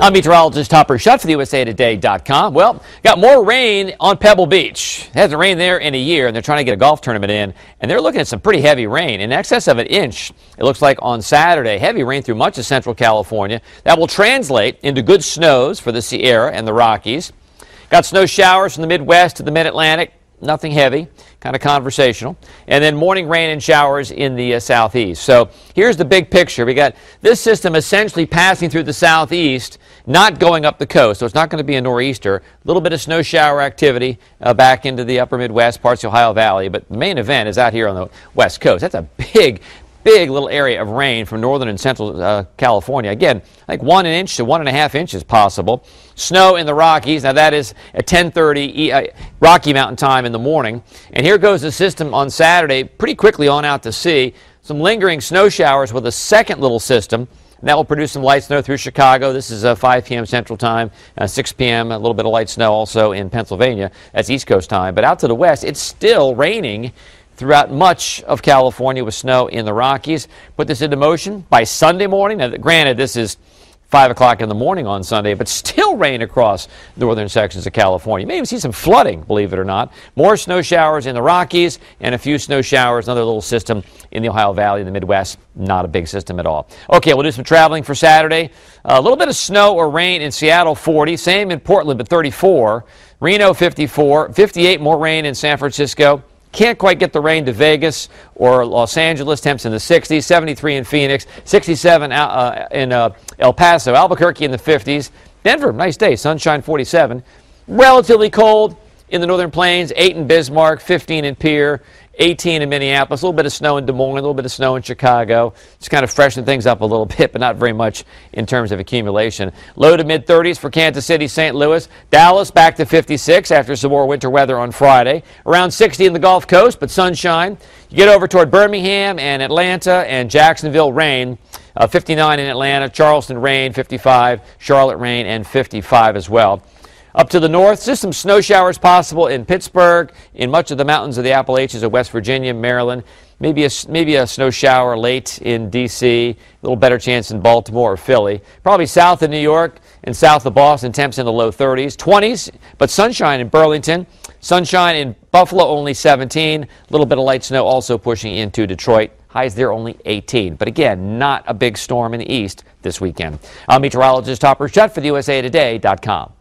I'm meteorologist Topper Shutt for the USA Today.com. Well, got more rain on Pebble Beach. It hasn't rained there in a year, and they're trying to get a golf tournament in, and they're looking at some pretty heavy rain, in excess of an inch. It looks like on Saturday, heavy rain through much of central California. That will translate into good snows for the Sierra and the Rockies. Got snow showers from the Midwest to the Mid-Atlantic nothing heavy, kind of conversational. And then morning rain and showers in the uh, southeast. So here's the big picture. We got this system essentially passing through the southeast, not going up the coast. So it's not going to be a nor'easter. A little bit of snow shower activity uh, back into the upper Midwest, parts of the Ohio Valley. But the main event is out here on the west coast. That's a big, big little area of rain from northern and central uh, California. Again, like one inch to one and a half inches possible. Snow in the Rockies. Now that is at 10:30 uh, Rocky Mountain time in the morning. And here goes the system on Saturday, pretty quickly on out to sea. Some lingering snow showers with a second little system. And that will produce some light snow through Chicago. This is uh, 5 p.m. Central Time, uh, 6 p.m. A little bit of light snow also in Pennsylvania. That's East Coast time. But out to the west, it's still raining throughout much of California with snow in the Rockies. Put this into motion by Sunday morning. Now, granted, this is 5 o'clock in the morning on Sunday, but still rain across northern sections of California. You may even see some flooding, believe it or not. More snow showers in the Rockies and a few snow showers, another little system in the Ohio Valley in the Midwest. Not a big system at all. Okay, we'll do some traveling for Saturday. A little bit of snow or rain in Seattle, 40. Same in Portland, but 34. Reno, 54. 58 more rain in San Francisco. Can't quite get the rain to Vegas or Los Angeles. Temps in the 60s, 73 in Phoenix, 67 uh, in uh, El Paso, Albuquerque in the 50s. Denver, nice day, sunshine 47. Relatively cold in the northern plains, 8 in Bismarck, 15 in Pierre, 18 in Minneapolis, a little bit of snow in Des Moines, a little bit of snow in Chicago. It's kind of freshen things up a little bit, but not very much in terms of accumulation. Low to mid 30s for Kansas City, St. Louis. Dallas back to 56 after some more winter weather on Friday. Around 60 in the Gulf Coast, but sunshine. You get over toward Birmingham and Atlanta and Jacksonville, rain. Uh, 59 in Atlanta, Charleston, rain, 55, Charlotte, rain, and 55 as well. Up to the north, just some snow showers possible in Pittsburgh, in much of the mountains of the Appalachians of West Virginia, Maryland. Maybe a, maybe a snow shower late in D.C., a little better chance in Baltimore or Philly. Probably south of New York and south of Boston, temps in the low 30s. 20s, but sunshine in Burlington. Sunshine in Buffalo, only 17. A little bit of light snow also pushing into Detroit. Highs there only 18. But again, not a big storm in the east this weekend. I'm meteorologist Topper Shutt for the USA Today.com.